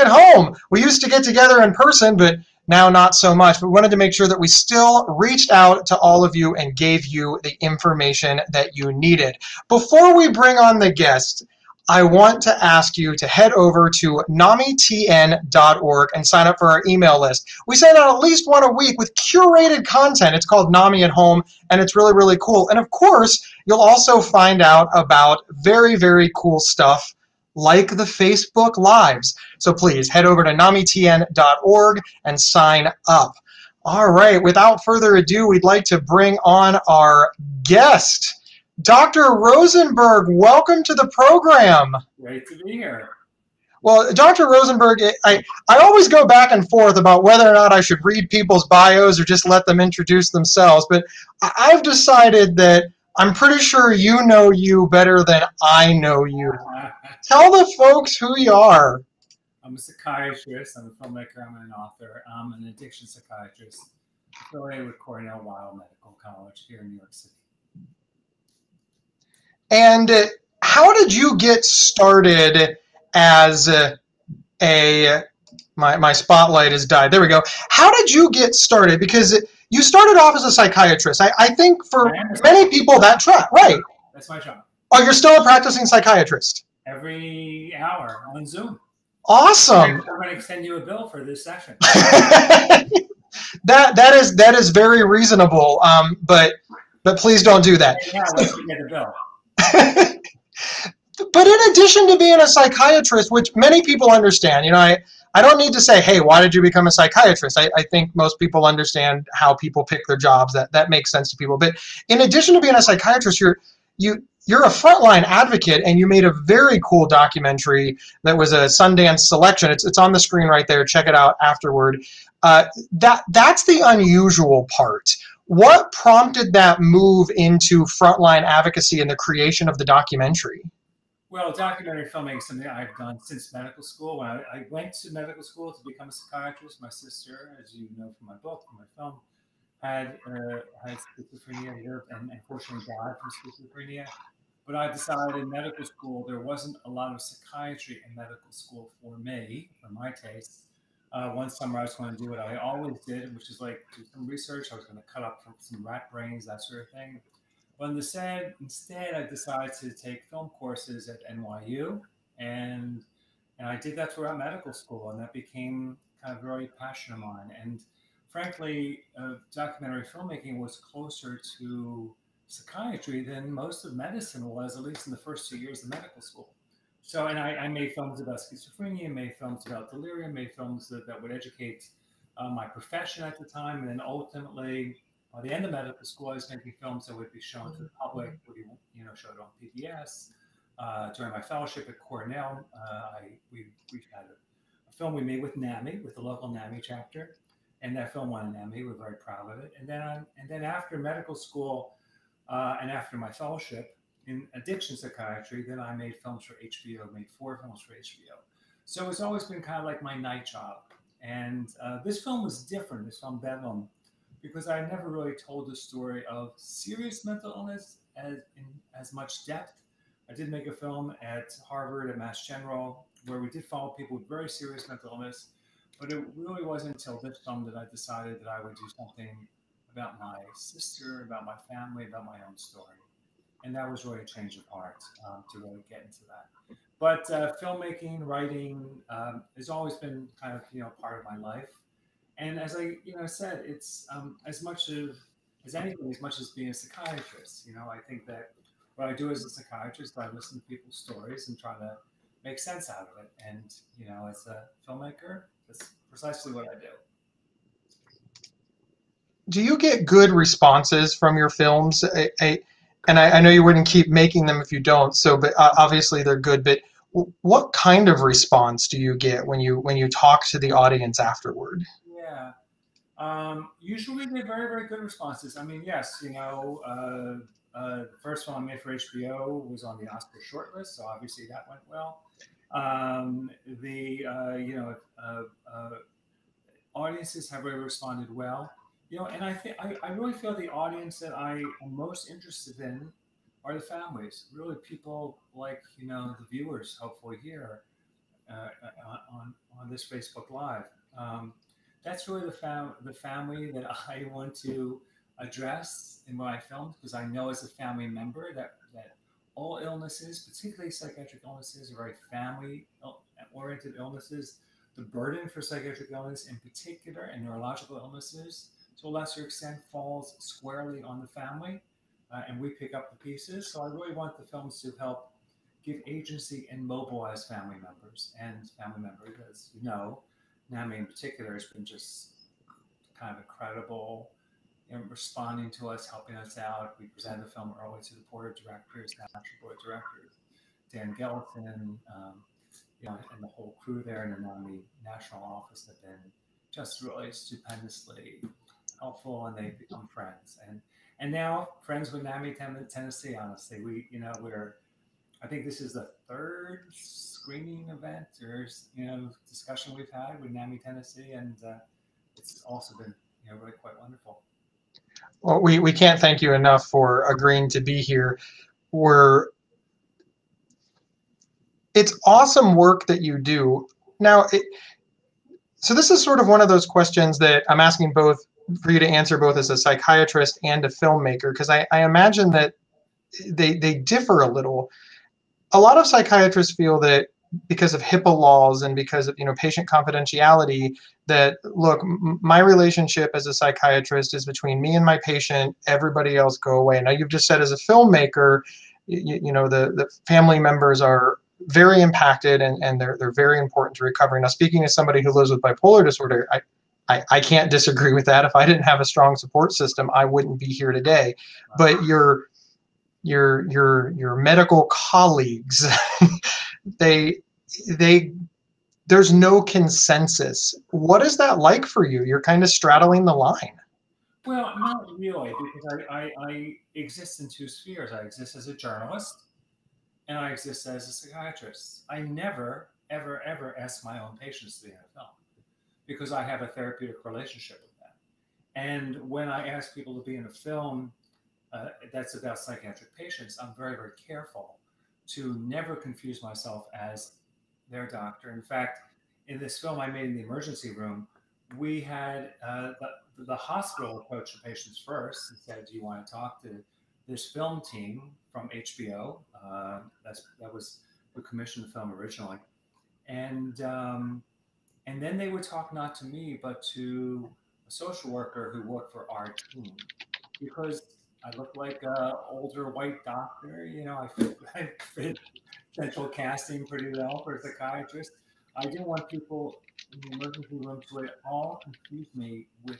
at home. We used to get together in person, but now not so much. But we wanted to make sure that we still reached out to all of you and gave you the information that you needed. Before we bring on the guest, I want to ask you to head over to namitn.org and sign up for our email list. We send out at least one a week with curated content. It's called NAMI at Home, and it's really, really cool. And of course, you'll also find out about very, very cool stuff like the Facebook Lives. So please head over to namitn.org and sign up. All right, without further ado, we'd like to bring on our guest. Dr. Rosenberg, welcome to the program. Great to be here. Well, Dr. Rosenberg, I, I always go back and forth about whether or not I should read people's bios or just let them introduce themselves, but I've decided that I'm pretty sure you know you better than I know you. Uh-huh. Tell the folks who you are. I'm a psychiatrist, I'm a filmmaker, I'm an author, I'm an addiction psychiatrist affiliated with Cornell Weill Medical College here in New York City. And uh, how did you get started as a, a my, my spotlight has died. There we go. How did you get started? Because you started off as a psychiatrist. I, I think for many people that track, right? That's my job. Oh, you're still a practicing psychiatrist? Every hour on Zoom. Awesome. I'm going to extend you a bill for this session. that that is that is very reasonable. Um, but but please don't do that. Yeah, let's get a bill. but in addition to being a psychiatrist, which many people understand, you know, I, I don't need to say, hey, why did you become a psychiatrist? I, I think most people understand how people pick their jobs. That that makes sense to people. But in addition to being a psychiatrist, you're you you're a frontline advocate and you made a very cool documentary that was a Sundance selection. It's, it's on the screen right there. Check it out afterward. Uh, that that's the unusual part. What prompted that move into frontline advocacy and the creation of the documentary? Well, documentary filming is something I've done since medical school. When I, I, went to medical school to become a psychiatrist, my sister, as you know from my book, from my film, had uh, had schizophrenia and unfortunately died from schizophrenia. But I decided in medical school there wasn't a lot of psychiatry in medical school for me, for my taste uh, one summer I was going to do what I always did, which is like do some research. I was going to cut up some rat brains, that sort of thing. But instead, instead, I decided to take film courses at NYU, and and I did that throughout medical school, and that became kind of very passion of mine. And frankly, uh, documentary filmmaking was closer to psychiatry than most of medicine was, at least in the first two years of medical school. So, and I, I, made films about schizophrenia, made films about delirium, made films that, that would educate uh, my profession at the time. And then ultimately, by the end of medical school, I was making films that would be shown to the public, would be, you know, showed on PBS. Uh, during my fellowship at Cornell, uh, I, we, we had a, a, film we made with NAMI, with the local NAMI chapter. And that film won an Emmy. We're very proud of it. And then, and then after medical school uh, and after my fellowship, in addiction psychiatry. Then I made films for HBO, made four films for HBO. So it's always been kind of like my night job. And uh, this film was different, this film Bedlam, because I never really told the story of serious mental illness as, in as much depth. I did make a film at Harvard, at Mass General, where we did follow people with very serious mental illness. But it really wasn't until this film that I decided that I would do something about my sister, about my family, about my own story and that was really a change of heart um, to really get into that. But uh, filmmaking, writing um, has always been kind of you know part of my life. And as I you know said, it's um, as much of as anything, as much as being a psychiatrist. You know, I think that what I do as a psychiatrist, I listen to people's stories and try to make sense out of it. And you know, as a filmmaker, that's precisely what I do do you get good responses from your films? I, I, and I, I, know you wouldn't keep making them if you don't. So, but uh, obviously they're good. But what kind of response do you get when you when you talk to the audience afterward? Yeah, um, usually they're very very good responses. I mean, yes, you know, uh, uh, the first one I made for HBO was on the Oscar shortlist, so obviously that went well. Um, the uh, you know uh, uh, audiences have really responded well you know, and I think I, I really feel the audience that I am most interested in are the families. Really, people like you know the viewers, hopefully here, uh, on on this Facebook Live. Um, that's really the fam- the family that I want to address in my films because I know as a family member that that all illnesses, particularly psychiatric illnesses, are very family oriented illnesses. The burden for psychiatric illness, in particular, and neurological illnesses, to a lesser extent, falls squarely on the family, uh, and we pick up the pieces. So I really want the films to help give agency and mobilize family members and family members, as you know, NAMI in particular has been just kind of incredible in responding to us, helping us out. We presented the film early to the board of directors, national board of directors, Dan Gillison, um, you know, and the whole crew there in the NAMI national office have been just really stupendously helpful, and they've become friends. And and now friends with NAMI Tennessee. Honestly, we you know we're I think this is the third screening event or you know discussion we've had with NAMI Tennessee, and uh, it's also been you know really quite wonderful. Well, we, we can't thank you enough for agreeing to be here. We're it's awesome work that you do. Now, it, so this is sort of one of those questions that I'm asking both for you to answer both as a psychiatrist and a filmmaker, because I, I imagine that they they differ a little. A lot of psychiatrists feel that because of HIPAA laws and because of you know patient confidentiality that look my relationship as a psychiatrist is between me and my patient. Everybody else go away. Now you've just said as a filmmaker you, you know the the family members are very impacted and, and they're, they're very important to recovery. Now speaking as somebody who lives with bipolar disorder I, I, I can't disagree with that. If i didn't have a strong support system i wouldn't be here today. But you're your your your medical colleagues they they there's no consensus. What is that like for you? You're kind of straddling the line. Well not really because I, I, I exist in two spheres. I exist as a journalist and i exist as a psychiatrist. I never ever ever ask my own patients to be in a film because i have a therapeutic relationship with them and when i ask people to be in a film uh, that's about psychiatric patients, I'm very, very careful to never confuse myself as their doctor. In fact, in this film I made in the emergency room, we had uh, the, the hospital approach the patients first and said, "Do you want to talk to this film team from HBO?" Uh, that was who commissioned the film originally, and um, and then they would talk not to me but to a social worker who worked for our team because I look like an older white doctor. You know, I fit, I fit central casting pretty well for a psychiatrist. I didn't want people in the emergency room to at all confuse me with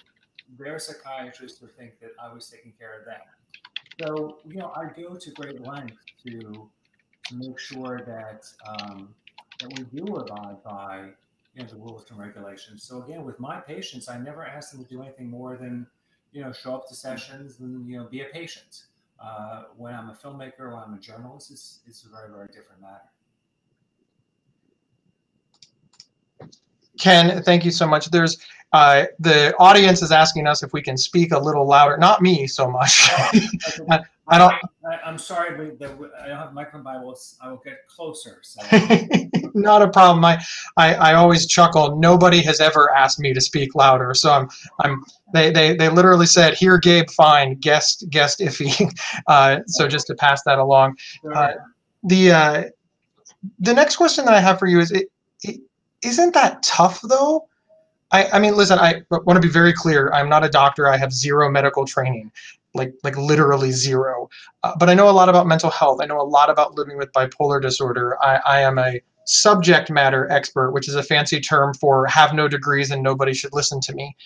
their psychiatrist to think that I was taking care of them. So, you know, I go to great lengths to, to make sure that um, that we do abide by you know, the rules and regulations. So again, with my patients, I never ask them to do anything more than you know, show up to sessions and, you know, be a patient. Uh, when I'm a filmmaker or I'm a journalist, it's, it's a very, very different matter. Ken, thank you so much. There's uh, the audience is asking us if we can speak a little louder. Not me so much. I, I, don't. I, am sorry, but I don't have a microphone. I will. I will get closer. So. Not a problem. I, I, I always chuckle. Nobody has ever asked me to speak louder, so I'm I'm. They they, they literally said, "Here, Gabe, fine. Guest guest iffy." Uh, so just to pass that along. Uh, the uh, the next question that I have for you is, it, it isn't that tough though? I, I mean, listen, I want to be very clear. I'm not a doctor. I have zero medical training, like like literally zero. Uh, but I know a lot about mental health. I know a lot about living with bipolar disorder. I, I am a subject matter expert, which is a fancy term for have no degrees and nobody should listen to me.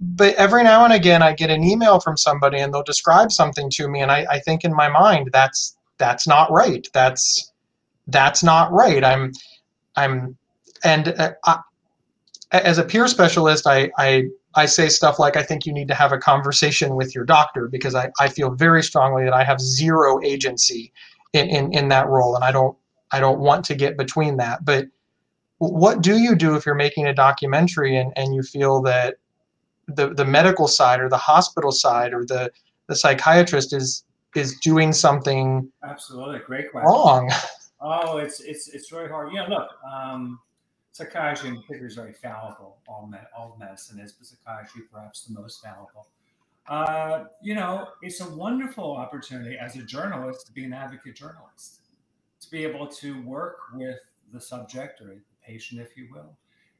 But every now and again, I get an email from somebody and they'll describe something to me, and I, I think in my mind that's that's not right. That's that's not right. I'm I'm and uh, I, as a peer specialist, I, I I say stuff like I think you need to have a conversation with your doctor because I, I feel very strongly that I have zero agency in, in, in that role and I don't I don't want to get between that. But what do you do if you're making a documentary and, and you feel that the, the medical side or the hospital side or the, the psychiatrist is is doing something absolutely great question. wrong? Oh, it's it's it's very hard. Yeah, look, um, psychiatry in particular is very fallible. All all medicine is, but psychiatry perhaps the most fallible. Uh, you know, it's a wonderful opportunity as a journalist to be an advocate journalist, to be able to work with the subject or the patient, if you will,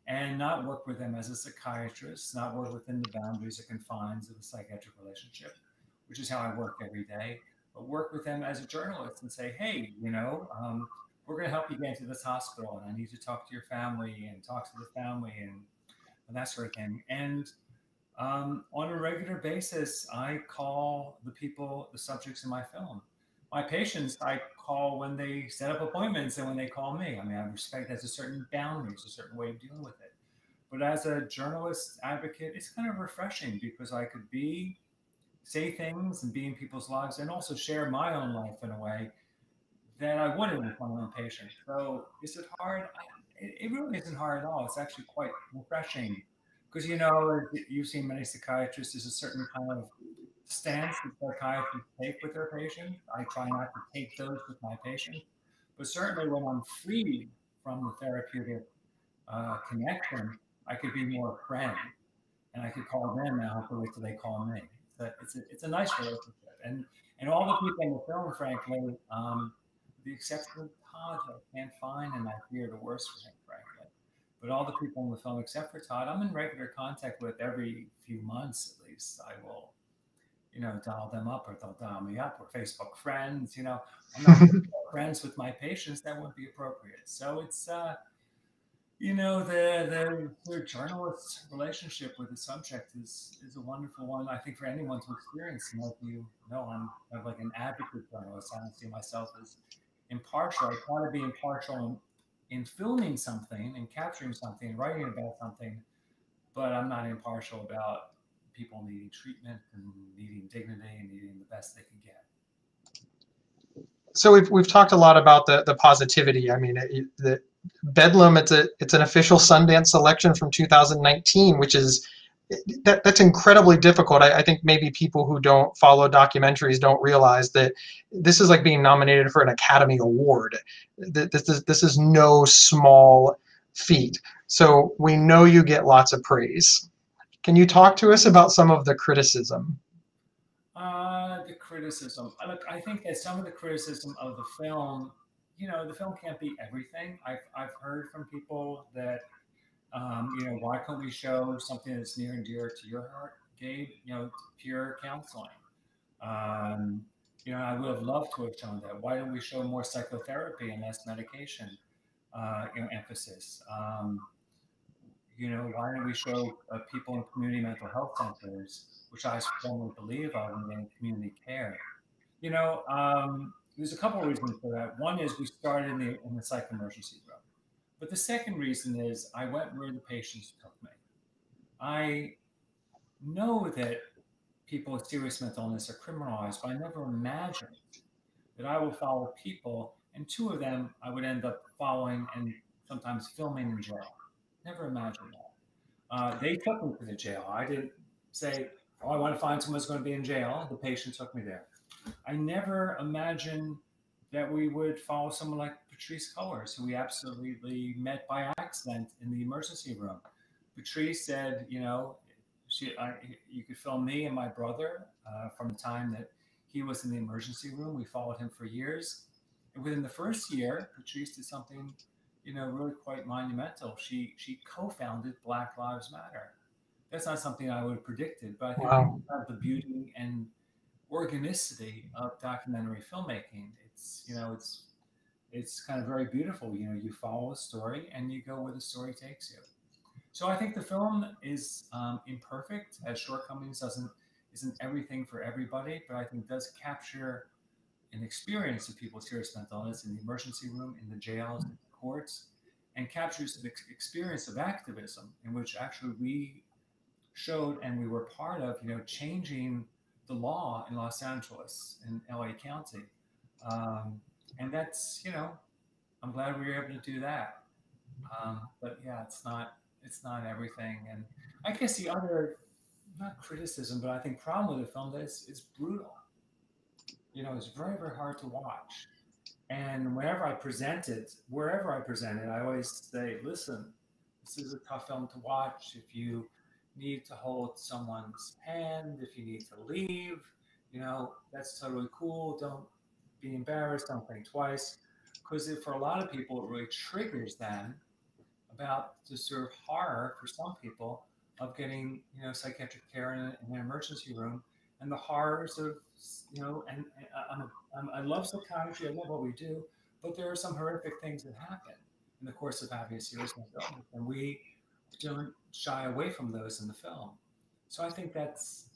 and not work with them as a psychiatrist, not work within the boundaries or confines of a psychiatric relationship, which is how I work every day, but work with them as a journalist and say, hey, you know, um, we're going to help you get into this hospital, and I need to talk to your family and talk to the family and, and that sort of thing. And um, on a regular basis, I call the people, the subjects in my film. My patients, I call when they set up appointments and when they call me. I mean, I respect there's a certain boundaries, a certain way of dealing with it. But as a journalist advocate, it's kind of refreshing because I could be, say things and be in people's lives and also share my own life in a way that I wouldn't with my patient. So is it hard? It, really isn't hard at all. It's actually quite refreshing because you know you've seen many psychiatrists. There's a certain kind of stance that psychiatrists take with their patients. I try not to take those with my patients, but certainly when I'm free from the therapeutic uh, connection, I could be more friend, and I could call them now the way they call me. A, it's a, it's a nice relationship, and and all the people in the film, frankly, um, the exception of Todd, I can't find, and I fear the worst for him, frankly. But all the people in the film, except for Todd, I'm in regular contact with every few months at least. I will, you know, dial them up or they'll dial me up or Facebook friends. You know, I'm not friends with my patients. That wouldn't be appropriate. So it's, uh, you know, the, the the journalist relationship with the subject is is a wonderful one. I think for anyone to experience. You know, you know, I'm, I'm like an advocate journalist. I don't see myself as impartial. I try to be impartial in filming something and capturing something, writing about something, but I'm not impartial about people needing treatment and needing dignity and needing the best they can get. So we've, we've talked a lot about the, the positivity. I mean, it, the Bedlam, it's a it's an official Sundance selection from 2019, which is that that's incredibly difficult. I, I, think maybe people who don't follow documentaries don't realize that this is like being nominated for an Academy Award. This is this is no small feat. So we know you get lots of praise. Can you talk to us about some of the criticism? Uh, the criticism. Look, I think that some of the criticism of the film, you know, the film can't be everything. I've I've heard from people that um, you know, why can't we show something that's near and dear to your heart, Gabe? You know, peer counseling. Um, you know, I would have loved to have shown that. Why don't we show more psychotherapy and less medication? Uh, you know, emphasis. Um, you know, why don't we show uh, people in community mental health centers, which I strongly believe are in community care? You know, um, there's a couple of reasons for that. One is we started in the in the psych emergency room. But the second reason is I went where the patients took me. I know that people with serious mental illness are criminalized, but I never imagined that I would follow people, and two of them I would end up following and sometimes filming in jail. Never imagined that. Uh, they took me to the jail. I didn't say, "Oh, I want to find someone who's going to be in jail." The patient took me there. I never imagined that we would follow someone like Patrisse Cullors, who we absolutely met by accident in the emergency room. Patrisse said, you know, she, I, you could film me and my brother uh, from the time that he was in the emergency room. We followed him for years. And within the first year, Patrisse did something, you know, really quite monumental. She she co-founded Black Lives Matter. That's not something I would have predicted, but I think wow. the beauty and organicity of documentary filmmaking. It's you know, it's it's kind of very beautiful. You know, you follow a story and you go where the story takes you. So I think the film is um, imperfect, has shortcomings, doesn't isn't everything for everybody, but I think does capture an experience of people with serious mental illness in the emergency room, in the jails, in the courts, and captures an experience of activism in which actually we showed and we were part of, you know, changing the law in Los Angeles in LA County. Um, and that's you know i'm glad we were able to do that um, but yeah it's not it's not everything and i guess the other not criticism but i think problem with the film is it's brutal you know it's very very hard to watch And whenever I present it, wherever I present it, I always say, listen, this is a tough film to watch. If you need to hold someone's hand, if you need to leave, you know, that's totally cool. Don't be embarrassed. Don't think twice. Because for a lot of people, it really triggers them about the sort of horror for some people of getting, you know, psychiatric care in, in an emergency room and the horrors of, you know, and, and uh, I'm a, I'm, I love psychiatry. I love what we do, but there are some horrific things that happen in the course of having a serious mental illness, and we don't shy away from those in the film. So I think that's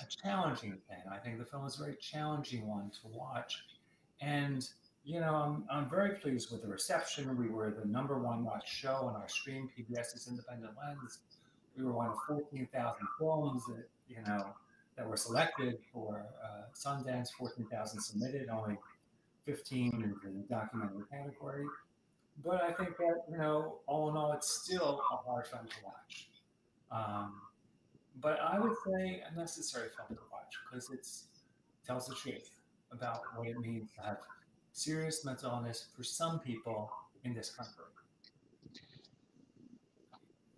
a challenging thing. I think the film is a very challenging one to watch. And, you know, I'm, I'm very pleased with the reception. We were the number one watched show on our stream, PBS's Independent Lens. We were one of 14,000 films that, you know, that were selected for uh, Sundance, 14,000 submitted, only 15 in the documentary category. But I think that, you know, all in all, it's still a hard film to watch. Um, but I would say a necessary film to watch because it tells the truth about what it means to have serious mental illness for some people in this country.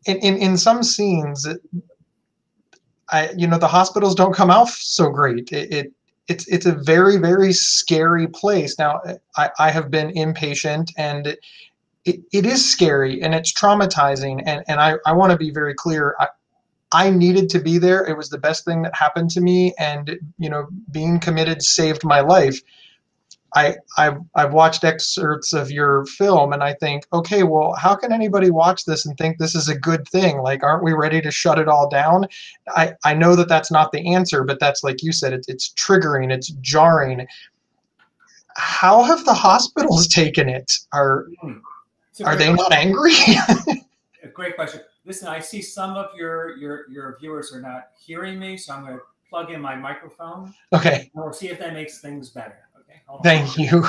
In, in, in some scenes, I you know the hospitals don't come out so great. It, it it's it's a very very scary place. Now I, I have been inpatient and it, it is scary and it's traumatizing and, and I, I want to be very clear. I, I needed to be there. It was the best thing that happened to me, and you know, being committed saved my life. I I've, I've watched excerpts of your film, and I think, okay, well, how can anybody watch this and think this is a good thing? Like, aren't we ready to shut it all down? I I know that that's not the answer, but that's like you said, it's it's triggering, it's jarring. How have the hospitals taken it? Are hmm. are they not angry? great question. Listen, I see some of your your your viewers are not hearing me, so I'm going to plug in my microphone. Okay. And we'll see if that makes things better. Okay. Hold Thank you.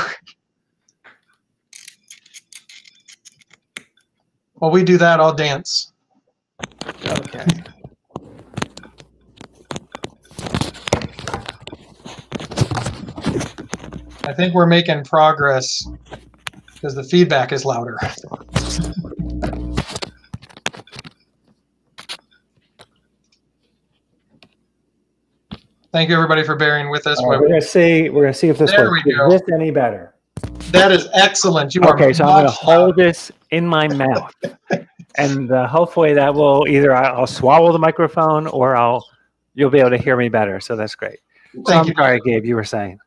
While we do that, I'll dance. Okay. I think we're making progress because the feedback is louder. Thank you, everybody, for bearing with us. Right, we're gonna see. We're gonna see if this there works. We go. Is this any better? That is excellent. You okay, so I'm gonna hold this in my mouth, and uh, hopefully that will either I'll swallow the microphone or I'll you'll be able to hear me better. So that's great. Thank so you. Sorry, Gabe. You were saying.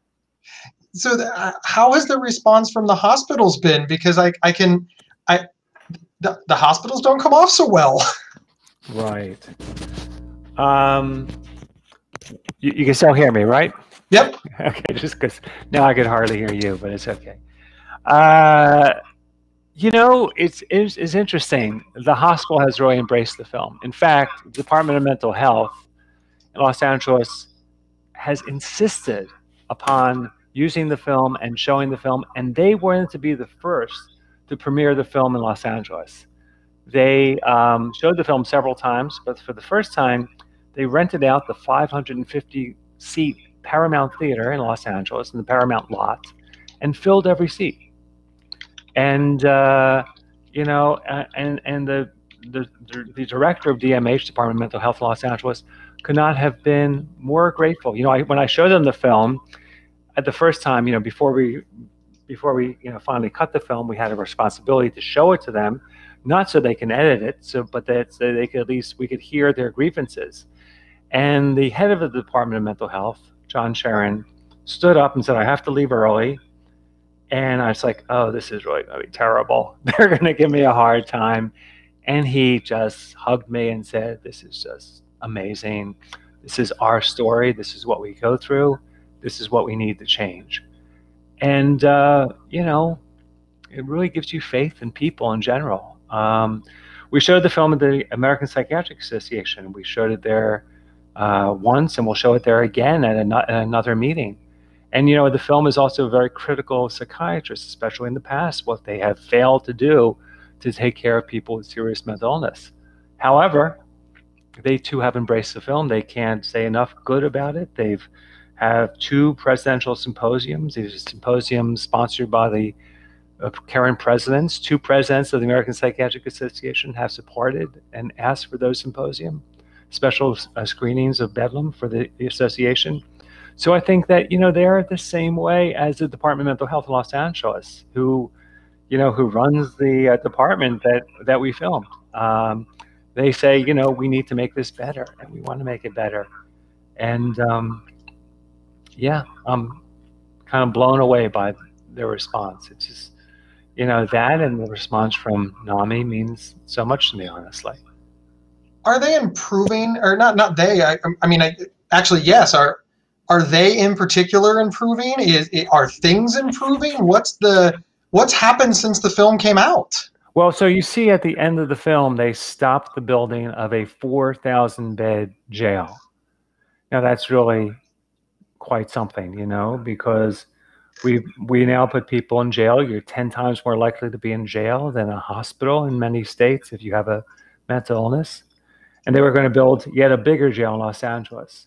So, the, uh, how has the response from the hospitals been? Because I, I can, I, the, the hospitals don't come off so well. Right. Um, you, you can still hear me, right? Yep. Okay, just because now I can hardly hear you, but it's okay. Uh, you know, it's, it's, it's interesting. The hospital has really embraced the film. In fact, the Department of Mental Health in Los Angeles has insisted upon using the film and showing the film, and they wanted to be the first to premiere the film in Los Angeles. They um, showed the film several times, but for the first time, they rented out the 550 seat Paramount Theater in Los Angeles in the Paramount lot and filled every seat. And, uh, you know, and, and the, the, the director of DMH, Department of Mental Health Los Angeles, could not have been more grateful. You know, I, when I showed them the film, at the first time, you know, before we before we you know finally cut the film, we had a responsibility to show it to them, not so they can edit it, so but that so they could at least we could hear their grievances. And the head of the Department of Mental Health, John Sherin, stood up and said, I have to leave early. And I was like, oh, this is really going to be terrible. They're going to give me a hard time. And he just hugged me and said, This is just amazing. This is our story. This is what we go through. This is what we need to change. And, uh, you know, it really gives you faith in people in general. Um, we showed the film at the American Psychiatric Association. We showed it there uh, once, and we'll show it there again at, an- at another meeting. And you know, the film is also very critical of psychiatrists, especially in the past, what they have failed to do to take care of people with serious mental illness. However, they too have embraced the film. They can't say enough good about it. They've have two presidential symposiums. These are symposiums sponsored by the uh, current presidents. Two presidents of the American Psychiatric Association have supported and asked for those symposium, special uh, screenings of Bedlam for the, the association. So I think that you know they're the same way as the Department of Mental Health in Los Angeles, who you know who runs the uh, department that that we filmed. Um, they say you know we need to make this better, and we want to make it better. And um, yeah, I'm kind of blown away by their response. It's just you know that and the response from NAMI means so much to me, honestly. Are they improving, or not? Not they. I, I mean, I, actually, yes. Are are they in particular improving? Is are things improving? What's the what's happened since the film came out? Well, so you see at the end of the film, they stopped the building of a 4,000 bed jail. Now that's really quite something, you know, because we we now put people in jail. You're 10 times more likely to be in jail than a hospital in many states if you have a mental illness. And they were going to build yet a bigger jail in Los Angeles.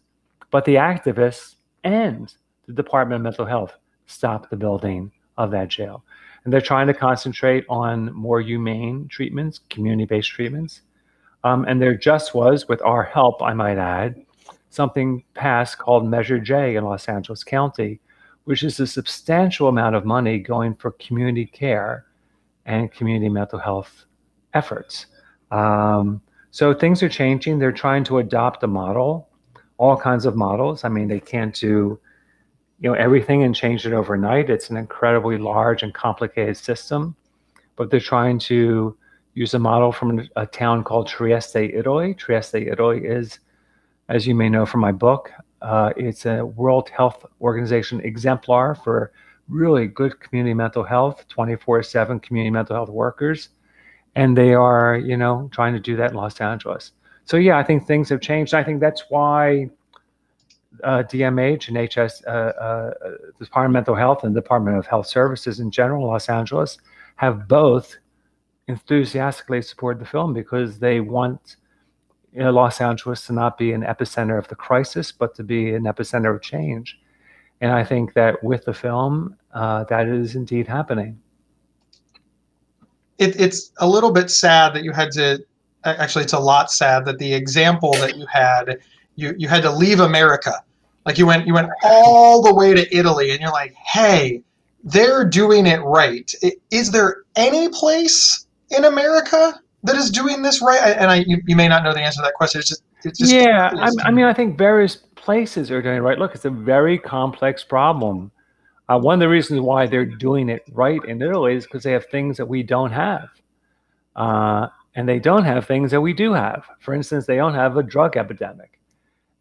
But the activists and the Department of Mental Health stopped the building of that jail. And they're trying to concentrate on more humane treatments, community based treatments. Um, and there just was, with our help, I might add, something passed called Measure J in Los Angeles County, which is a substantial amount of money going for community care and community mental health efforts. Um, so things are changing. They're trying to adopt a model all kinds of models. I mean, they can't do you know everything and change it overnight. It's an incredibly large and complicated system, but they're trying to use a model from a town called Trieste, Italy. Trieste, Italy is, as you may know from my book, uh, it's a World Health Organization exemplar for really good community mental health, 24/7 community mental health workers, and they are you know trying to do that in Los Angeles so yeah, I think things have changed. I think that's why uh, DMH and HS, uh, uh, the Department of Mental Health and the Department of Health Services in general, Los Angeles, have both enthusiastically supported the film because they want you know, Los Angeles to not be an epicenter of the crisis, but to be an epicenter of change. And I think that with the film, uh, that is indeed happening. It, it's a little bit sad that you had to actually it's a lot sad that the example that you had you you had to leave America. Like you went you went all the way to Italy and you're like hey they're doing it right. Is there any place in America that is doing this right? And I you, you may not know the answer to that question. It's just, it's just yeah I, I, mean I think various places are doing it right. Look it's a very complex problem uh, one of the reasons why they're doing it right in Italy is because they have things that we don't have uh, and they don't have things that we do have. For instance, they don't have a drug epidemic.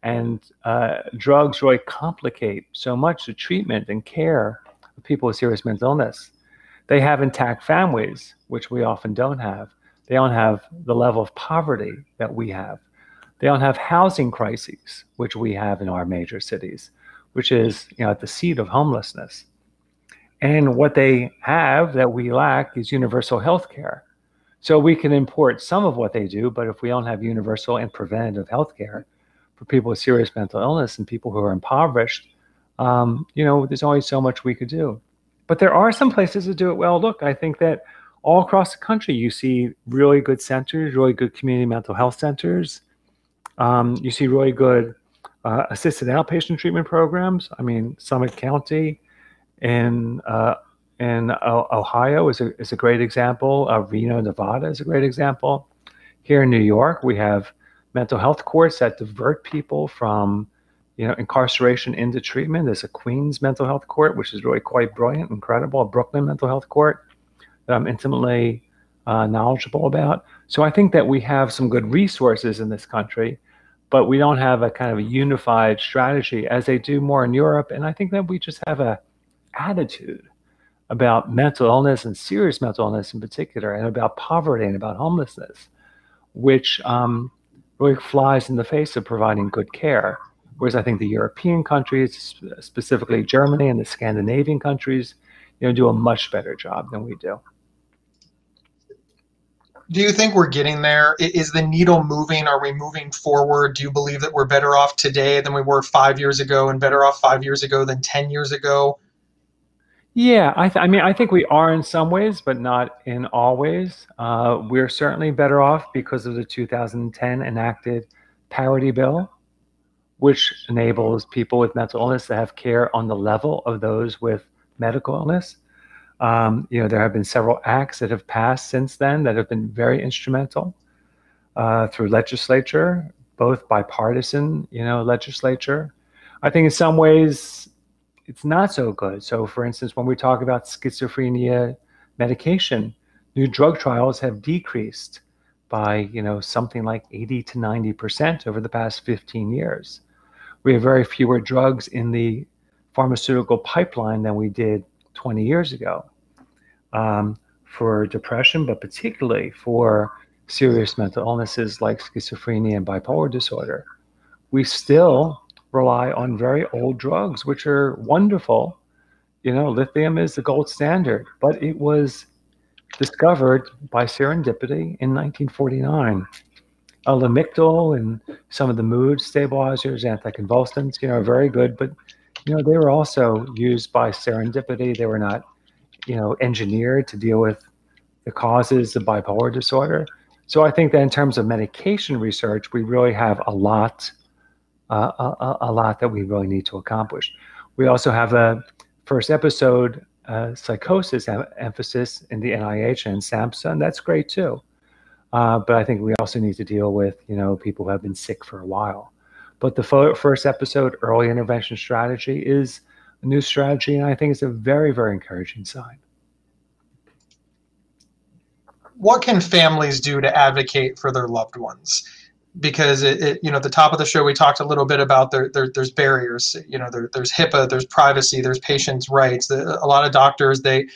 And uh, drugs really complicate so much the treatment and care of people with serious mental illness. They have intact families, which we often don't have. They don't have the level of poverty that we have. They don't have housing crises, which we have in our major cities, which is you know at the seat of homelessness. And what they have that we lack is universal health care so we can import some of what they do, but if we don't have universal and preventative health care for people with serious mental illness and people who are impoverished, um, you know, there's only so much we could do. But there are some places that do it well. Look, I think that all across the country, you see really good centers, really good community mental health centers. Um, you see really good uh, assisted outpatient treatment programs. I mean, Summit County in uh, in Ohio is a, is a great example. Uh, Reno, Nevada is a great example. Here in New York, we have mental health courts that divert people from you know incarceration into treatment. There's a Queens mental health court, which is really quite brilliant, incredible. A Brooklyn mental health court that I'm intimately uh, knowledgeable about. So I think that we have some good resources in this country, but we don't have a kind of a unified strategy as they do more in Europe. And I think that we just have a attitude about mental illness and serious mental illness in particular, and about poverty and about homelessness, which um, really flies in the face of providing good care. Whereas I think the European countries, specifically Germany and the Scandinavian countries, you know, do a much better job than we do. Do you think we're getting there? Is the needle moving? Are we moving forward? Do you believe that we're better off today than we were five years ago, and better off five years ago than ten years ago? Yeah, I, th- I mean, I think we are in some ways, but not in all ways. Uh, we're certainly better off because of the 2010 enacted parity bill, which enables people with mental illness to have care on the level of those with medical illness. Um, you know, there have been several acts that have passed since then that have been very instrumental uh, through legislature, both bipartisan, you know, legislature. I think in some ways it's not so good. So, for instance, when we talk about schizophrenia medication, new drug trials have decreased by you know something like 80 to 90 percent over the past 15 years. We have very fewer drugs in the pharmaceutical pipeline than we did 20 years ago um, for depression, but particularly for serious mental illnesses like schizophrenia and bipolar disorder. We still rely on very old drugs, which are wonderful. You know, lithium is the gold standard, but it was discovered by serendipity in 1949. Uh, Lamictal and some of the mood stabilizers, anticonvulsants, you know, are very good, but you know, they were also used by serendipity. They were not, you know, engineered to deal with the causes of bipolar disorder. So I think that in terms of medication research, we really have a lot, uh, a, a, lot that we really need to accomplish. We also have a first episode uh, psychosis em- emphasis in the NIH and SAMHSA, and that's great too. Uh, but I think we also need to deal with, you know, people who have been sick for a while. But the first episode, early intervention strategy, is a new strategy, and I think it's a very, very encouraging sign. What can families do to advocate for their loved ones? Because it, it, you know, at the top of the show, we talked a little bit about there, there there's barriers. You know, there, there's HIPAA, there's privacy, there's patients' rights. A lot of doctors, they,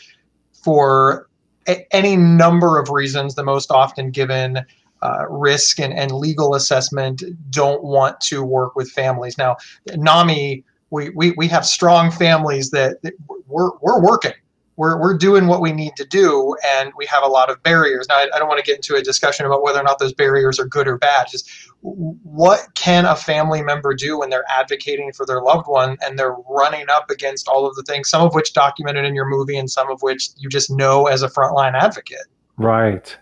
for any number of reasons, the most often given uh, risk and, and legal assessment don't want to work with families. Now, NAMI, we, we, we have strong families that, that we're, we're working. We're, we're doing what we need to do, and we have a lot of barriers. Now, I, I don't want to get into a discussion about whether or not those barriers are good or bad. Just what can a family member do when they're advocating for their loved one and they're running up against all of the things, some of which documented in your movie and some of which you just know as a frontline advocate? Right.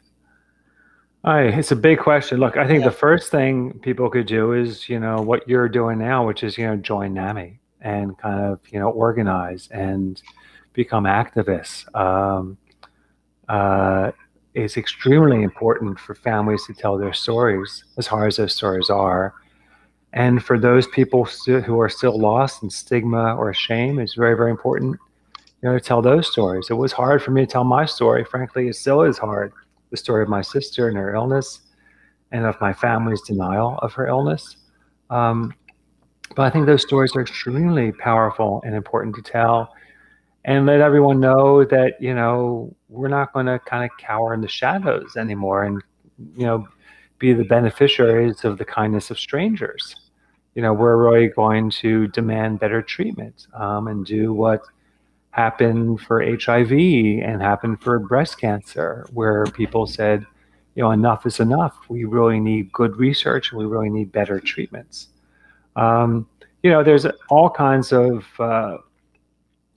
Hi, it's a big question. Look, I think yeah. the first thing people could do is, you know, what you're doing now, which is, you know, join NAMI and kind of, you know, organize and become activists. Um, uh, it's extremely important for families to tell their stories, as hard as those stories are. And for those people who are still lost in stigma or shame, it's very, very important, you know, to tell those stories. It was hard for me to tell my story. Frankly, it still is hard the story of my sister and her illness and of my family's denial of her illness. Um, but I think those stories are extremely powerful and important to tell and let everyone know that, you know, we're not going to kind of cower in the shadows anymore and, you know, be the beneficiaries of the kindness of strangers. You know, we're really going to demand better treatment um, and do what happened for HIV and happened for breast cancer, where people said, you know, enough is enough. We really need good research and we really need better treatments. Um, you know, there's all kinds of uh,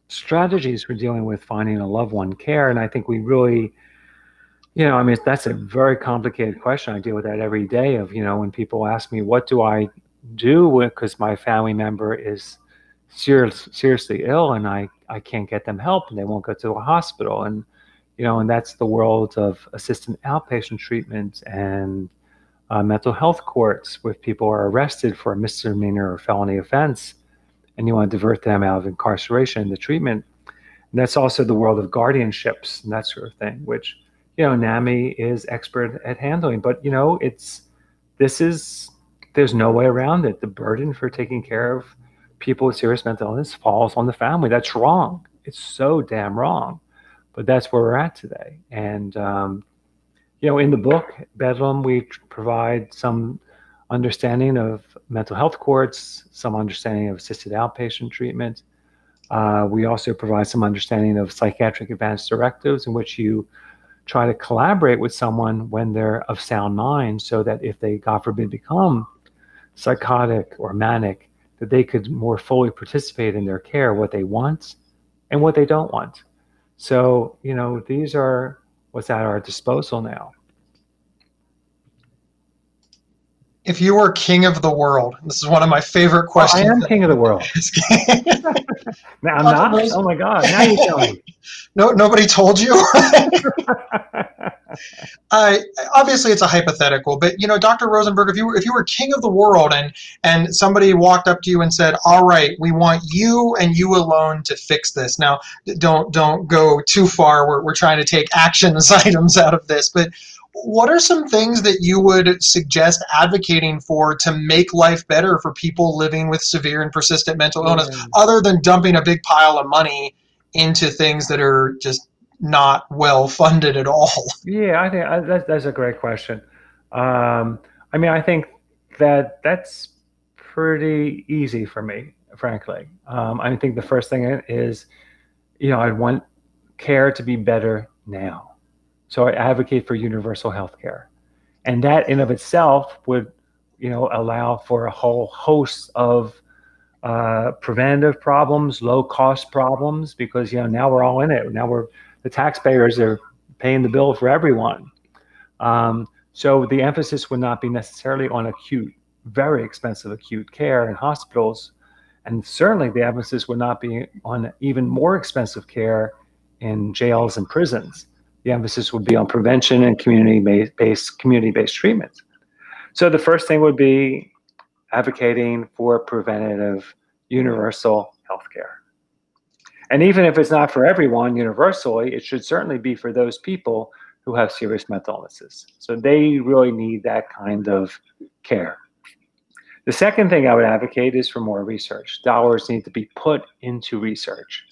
strategies for dealing with finding a loved one care. And I think we really, you know, I mean, that's a very complicated question. I deal with that every day of, you know, when people ask me, what do I do because my family member is serious, seriously ill and I, I can't get them help and they won't go to a hospital. And, you know, and that's the world of assisted outpatient treatment and uh, mental health courts where people are arrested for a misdemeanor or felony offense and you want to divert them out of incarceration the treatment. And that's also the world of guardianships and that sort of thing, which, you know, NAMI is expert at handling. But, you know, it's, this is, there's no way around it. The burden for taking care of people with serious mental illness falls on the family. That's wrong. It's so damn wrong. But that's where we're at today. And, um, you know, in the book, Bedlam, we provide some understanding of mental health courts, some understanding of assisted outpatient treatment. Uh, we also provide some understanding of psychiatric advance directives in which you try to collaborate with someone when they're of sound mind so that if they, God forbid, become psychotic or manic, that they could more fully participate in their care, what they want and what they don't want. So, you know, these are what's at our disposal now. If you were king of the world, this is one of my favorite questions. Oh, I am king of the world. now, I'm not. Oh my God! Now you tell me. No, nobody told you. I obviously it's a hypothetical, but you know, Dr. Rosenberg, if you were if you were king of the world and and somebody walked up to you and said, "All right, we want you and you alone to fix this." Now, don't don't go too far. We're we're trying to take actions items out of this, but what are some things that you would suggest advocating for to make life better for people living with severe and persistent mental illness, mm. other than dumping a big pile of money into things that are just not well funded at all? Yeah, I think uh, that's, that's a great question. Um, I mean, I think that that's pretty easy for me, frankly. Um, I think the first thing is, you know, I want care to be better now. So I advocate for universal health care. And that in of itself would, you know, allow for a whole host of uh, preventative problems, low cost problems, because, you know, now we're all in it. Now we're, the taxpayers are paying the bill for everyone. Um, so the emphasis would not be necessarily on acute, very expensive acute care in hospitals. And certainly the emphasis would not be on even more expensive care in jails and prisons. The emphasis would be on prevention and community-based community-based treatments. So the first thing would be advocating for preventative universal health care. And even if it's not for everyone universally, it should certainly be for those people who have serious mental illnesses. So they really need that kind of care. The second thing I would advocate is for more research. Dollars need to be put into research.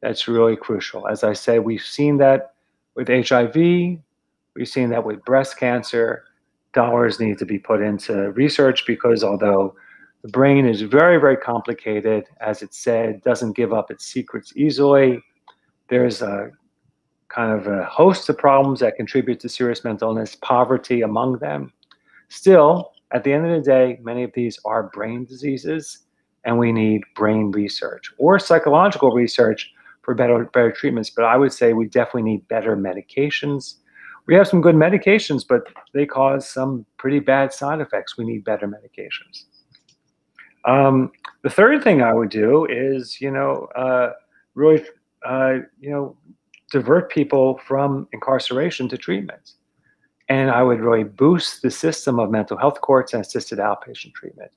That's really crucial. As I said, we've seen that with HIV, we've seen that with breast cancer. Dollars need to be put into research because although the brain is very, very complicated. As it said, doesn't give up its secrets easily. There's a kind of a host of problems that contribute to serious mental illness, poverty among them. Still, at the end of the day, many of these are brain diseases, and we need brain research or psychological research for better, better treatments. But I would say we definitely need better medications. We have some good medications, but they cause some pretty bad side effects. We need better medications. Um, the third thing I would do is, you know, uh, really, uh, you know, divert people from incarceration to treatment. And I would really boost the system of mental health courts and assisted outpatient treatment.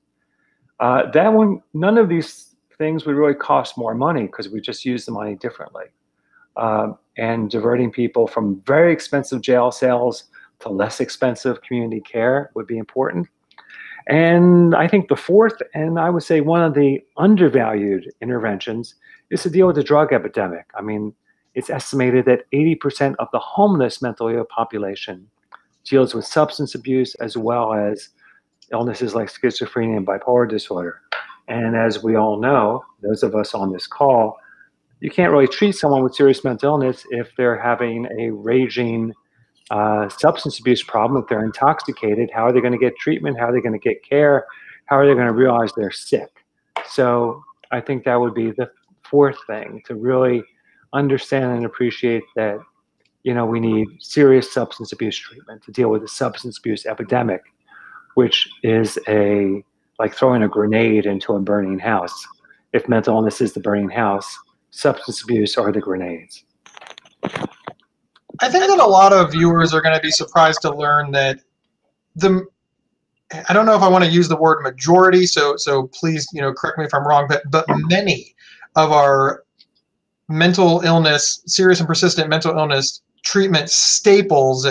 Uh, that one, none of these things would really cost more money because we just use the money differently. Um, and diverting people from very expensive jail cells to less expensive community care would be important. And I think the fourth, and I would say one of the undervalued interventions, is to deal with the drug epidemic. I mean, it's estimated that 80% of the homeless mentally ill population deals with substance abuse as well as illnesses like schizophrenia and bipolar disorder. And as we all know, those of us on this call, you can't really treat someone with serious mental illness if they're having a raging uh, substance abuse problem, if they're intoxicated, how are they going to get treatment? How are they going to get care? How are they going to realize they're sick? So I think that would be the fourth thing to really understand and appreciate that you know we need serious substance abuse treatment to deal with the substance abuse epidemic, which is a like throwing a grenade into a burning house. If mental illness is the burning house, substance abuse are the grenades. I think that a lot of viewers are going to be surprised to learn that the I don't know if I want to use the word majority, so so please you know correct me if I'm wrong, but but many of our mental illness, serious and persistent mental illness treatment staples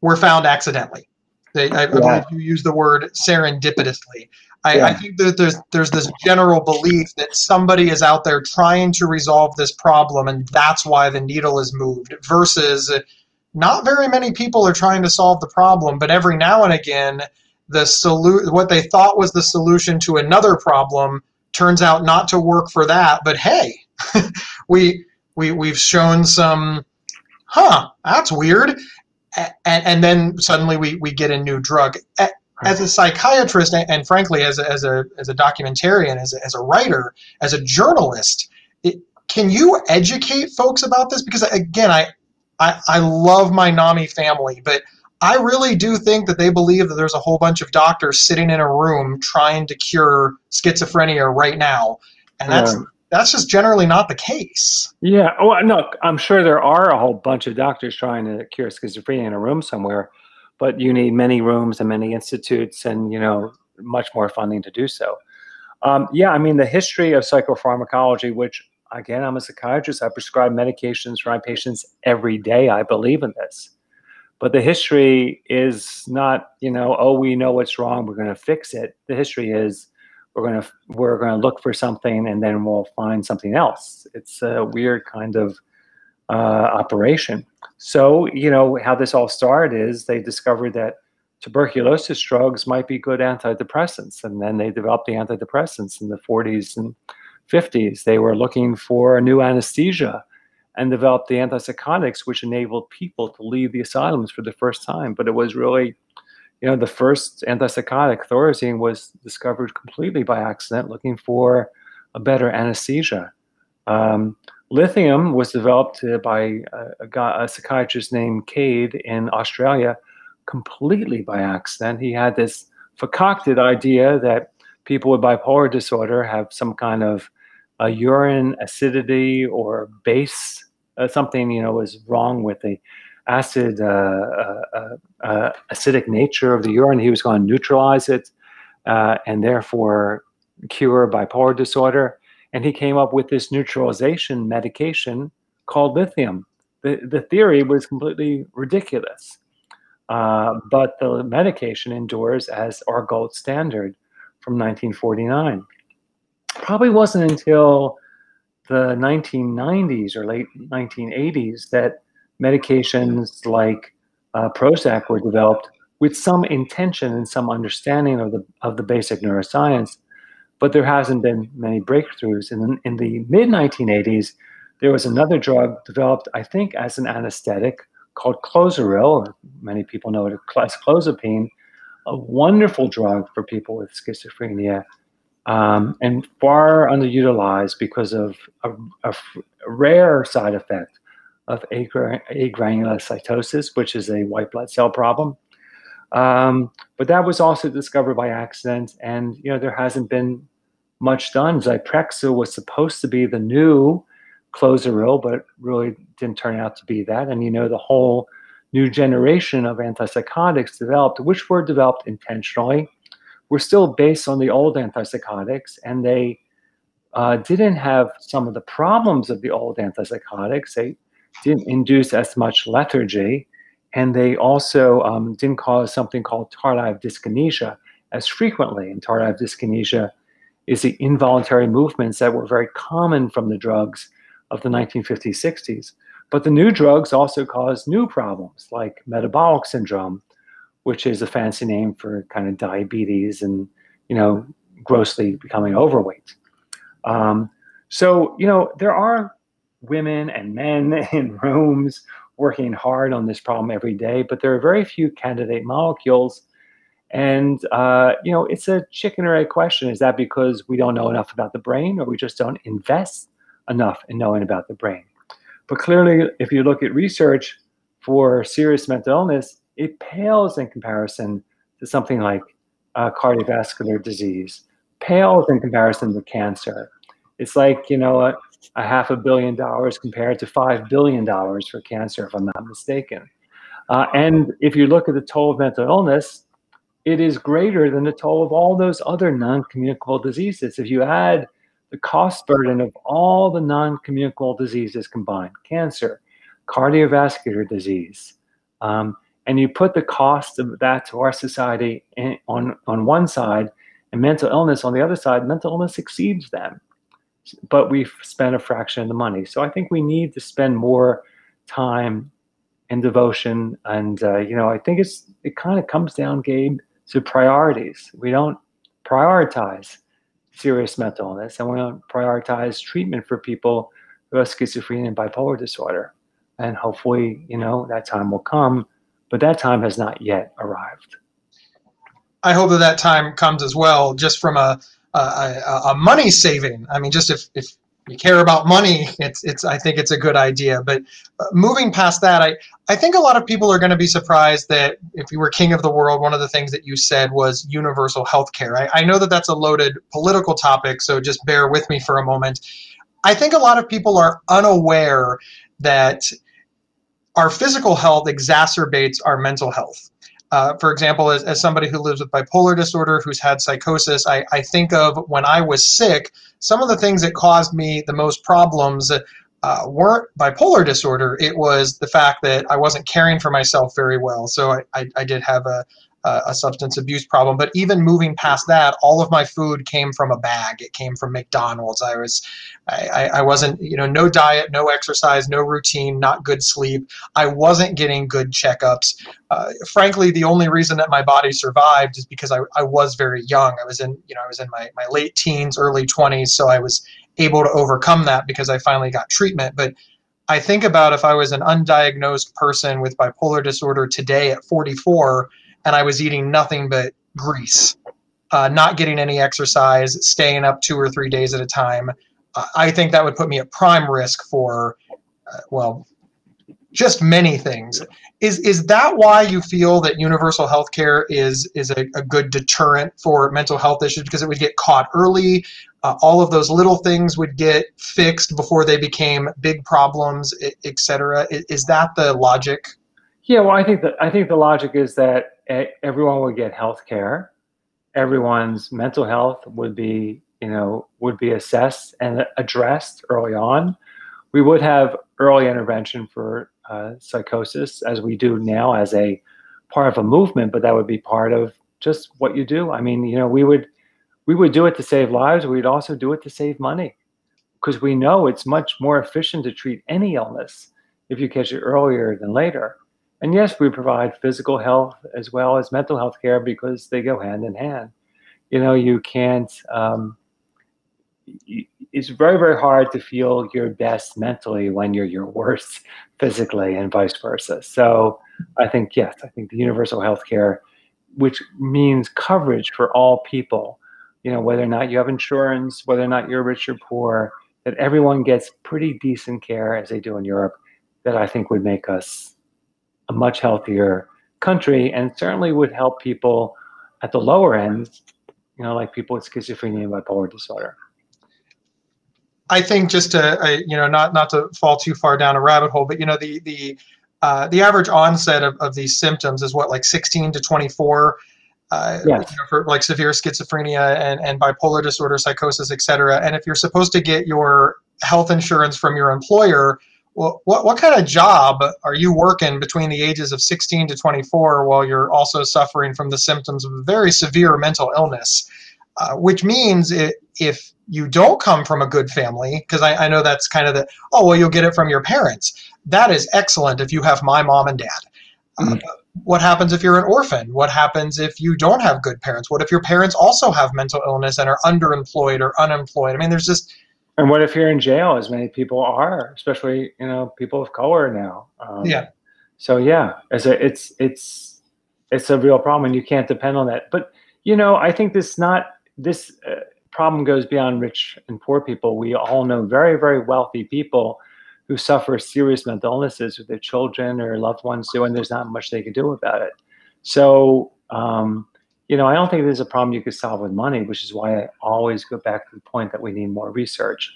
were found accidentally. They, I, yeah. I believe you use the word serendipitously. I, yeah. I, think that there's there's this general belief that somebody is out there trying to resolve this problem, and that's why the needle is moved. Versus, not very many people are trying to solve the problem, but every now and again, the solu- what they thought was the solution to another problem turns out not to work for that. But hey, we we we've shown some huh, that's weird. And, and then suddenly we, we get a new drug. As a psychiatrist, and frankly, as a, as a, as a documentarian, as a, as a writer, as a journalist, it, can you educate folks about this? Because again, I, I, I love my NAMI family, but I really do think that they believe that there's a whole bunch of doctors sitting in a room trying to cure schizophrenia right now, and that's yeah. that's just generally not the case. Yeah. Oh no, I'm sure there are a whole bunch of doctors trying to cure schizophrenia in a room somewhere, but you need many rooms and many institutes, and you know much more funding to do so. Um, yeah, I mean the history of psychopharmacology, which again, I'm a psychiatrist. I prescribe medications for my patients every day. I believe in this. But the history is not, you know, oh, we know what's wrong, we're going to fix it. The history is we're going to we're going to look for something and then we'll find something else. It's a weird kind of uh, operation. So, you know, how this all started is they discovered that tuberculosis drugs might be good antidepressants, and then they developed the antidepressants in the 40s and 50s. They were looking for a new anesthesia and developed the antipsychotics, which enabled people to leave the asylums for the first time. But it was really, you know, the first antipsychotic, Thorazine, was discovered completely by accident, looking for a better anesthesia. Um, lithium was developed uh, by a, guy, a psychiatrist named Cade in Australia completely by accident. He had this concocted idea that people with bipolar disorder have some kind of a urine acidity or base uh, something you know was wrong with the acid uh, uh, uh, uh acidic nature of the urine. He was going to neutralize it and therefore cure bipolar disorder. And he came up with this neutralization medication called lithium. The, the theory was completely ridiculous. Uh, but the medication endures as our gold standard from 1949. Probably wasn't until the 1990s or late 1980s that medications like uh, Prozac were developed with some intention and some understanding of the of the basic neuroscience, but there hasn't been many breakthroughs. In, in the mid 1980s, there was another drug developed, I think, as an anesthetic called Clozaril, or many people know it as clozapine, a wonderful drug for people with schizophrenia um, and far underutilized because of a, a, rare side effect of agranulocytosis, which is a white blood cell problem. Um, but that was also discovered by accident, and you know there hasn't been much done. Zyprexa was supposed to be the new Clozaril, but really didn't turn out to be that. And you know the whole new generation of antipsychotics developed, which were developed intentionally were still based on the old antipsychotics, and they uh, didn't have some of the problems of the old antipsychotics. They didn't induce as much lethargy, and they also um, didn't cause something called tardive dyskinesia as frequently. And tardive dyskinesia is the involuntary movements that were very common from the drugs of the 1950s, 60s. But the new drugs also cause new problems like metabolic syndrome, which is a fancy name for kind of diabetes and you know grossly becoming overweight. Um, so you know there are women and men in rooms working hard on this problem every day, but there are very few candidate molecules. And uh, you know, it's a chicken or egg question. Is that because we don't know enough about the brain, or we just don't invest enough in knowing about the brain? But clearly, if you look at research for serious mental illness, it pales in comparison to something like uh, cardiovascular disease, pales in comparison to cancer. It's like, you know, a, a half a billion dollars compared to $5 billion for cancer, if I'm not mistaken. Uh, and if you look at the toll of mental illness, it is greater than the toll of all those other non communicable diseases. If you add the cost burden of all the non communicable diseases combined cancer, cardiovascular disease, um, and you put the cost of that to our society in, on on one side and mental illness on the other side mental illness exceeds them but we've spent a fraction of the money. So i think we need to spend more time and devotion and uh, you know i think it's it kind of comes down gabe to priorities. We don't prioritize serious mental illness and we don't prioritize treatment for people who have schizophrenia and bipolar disorder. And hopefully, you know, that time will come, but that time has not yet arrived. I hope that that time comes as well, just from a a, a, money saving. I mean, just if, if you care about money, it's it's. I think it's a good idea. But uh, moving past that, I I think a lot of people are going to be surprised that if you were king of the world, one of the things that you said was universal health care. I, I know that that's a loaded political topic, so just bear with me for a moment. I think a lot of people are unaware that our physical health exacerbates our mental health. Uh, for example, as, as somebody who lives with bipolar disorder, who's had psychosis, I, I think of when I was sick, some of the things that caused me the most problems uh, weren't bipolar disorder. It was the fact that I wasn't caring for myself very well. So I, I, I did have a, a substance abuse problem. But even moving past that, all of my food came from a bag. It came from McDonald's. I was, I, I wasn't, you know, no diet, no exercise, no routine, not good sleep. I wasn't getting good checkups. Uh, frankly, the only reason that my body survived is because I, I was very young. I was in, you know, I was in my, my late teens, early 20s. So I was able to overcome that because I finally got treatment. But I think about if I was an undiagnosed person with bipolar disorder today at 44, and I was eating nothing but grease, uh, not getting any exercise, staying up two or three days at a time. Uh, I think that would put me at prime risk for, uh, well, just many things. Is is that why you feel that universal health care is is a, a good deterrent for mental health issues because it would get caught early? Uh, all of those little things would get fixed before they became big problems, etc. Is, is that the logic? Yeah, well, I think that I think the logic is that everyone would get health care. Everyone's mental health would be, you know, would be assessed and addressed early on. We would have early intervention for uh, psychosis, as we do now, as a part of a movement. But that would be part of just what you do. I mean, you know, we would we would do it to save lives. We'd also do it to save money, because we know it's much more efficient to treat any illness if you catch it earlier than later. And yes, we provide physical health as well as mental health care because they go hand in hand. You know, you can't, um, it's very, very hard to feel your best mentally when you're your worst physically and vice versa. So I think, yes, I think the universal health care, which means coverage for all people, you know, whether or not you have insurance, whether or not you're rich or poor, that everyone gets pretty decent care as they do in Europe, that I think would make us a much healthier country and certainly would help people at the lower end, you know, like people with schizophrenia and bipolar disorder. I think just to uh, you know not not to fall too far down a rabbit hole, but you know the the uh, the average onset of, of these symptoms is what like 16 to 24 uh, yes. you know, for like severe schizophrenia and, and bipolar disorder, psychosis, etc. And if you're supposed to get your health insurance from your employer, well, what, what kind of job are you working between the ages of 16 to 24 while you're also suffering from the symptoms of a very severe mental illness? Uh, which means it, if you don't come from a good family, because I, I, know that's kind of the, oh, well, you'll get it from your parents. That is excellent if you have my mom and dad. Mm-hmm. Uh, what happens if you're an orphan? What happens if you don't have good parents? What if your parents also have mental illness and are underemployed or unemployed? I mean, there's just and what if you're in jail, as many people are, especially you know people of color now? Um, yeah. So yeah, as a, it's it's it's a real problem, and you can't depend on that. But you know, I think this not this uh, problem goes beyond rich and poor people. We all know very very wealthy people who suffer serious mental illnesses with their children or loved ones do, and there's not much they can do about it. So um, you know, I don't think there's a problem you could solve with money, which is why I always go back to the point that we need more research.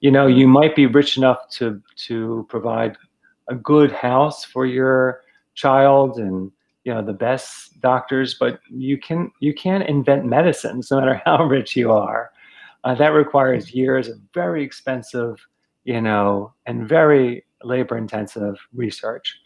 You know, you might be rich enough to to provide a good house for your child and you know the best doctors, but you can you can't invent medicines no matter how rich you are. Uh, that requires years of very expensive, you know, and very labor intensive research.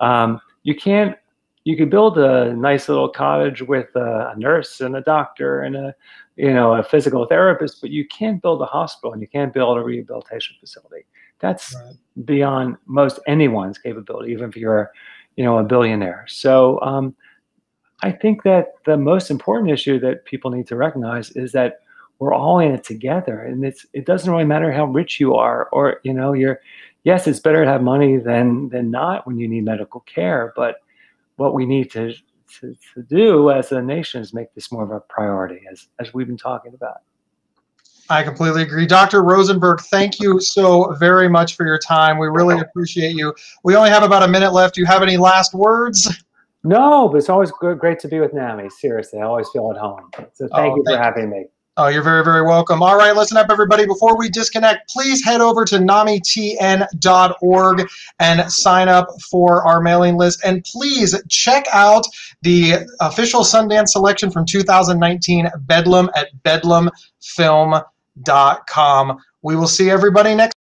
Um, you can't you could build a nice little cottage with a, a, nurse and a doctor and a you know a physical therapist but you can't build a hospital and you can't build a rehabilitation facility that's right. beyond most anyone's capability even if you're you know a billionaire so um, i think that the most important issue that people need to recognize is that we're all in it together and it's it doesn't really matter how rich you are or you know you're yes, it's better to have money than than not when you need medical care. But what we need to to, to do as a nation is make this more of a priority, as as we've been talking about. I completely agree. Dr. Rosenberg, thank you so very much for your time. We really appreciate you. We only have about a minute left. Do you have any last words? No, but it's always good, great to be with NAMI. Seriously, I always feel at home. So thank Oh, you for thank you. having me. Oh, you're very, very welcome. All right, listen up, everybody. Before we disconnect, please head over to namitn.org and sign up for our mailing list. And please check out the official Sundance selection from 2019, Bedlam at bedlamfilm.com. We will see everybody next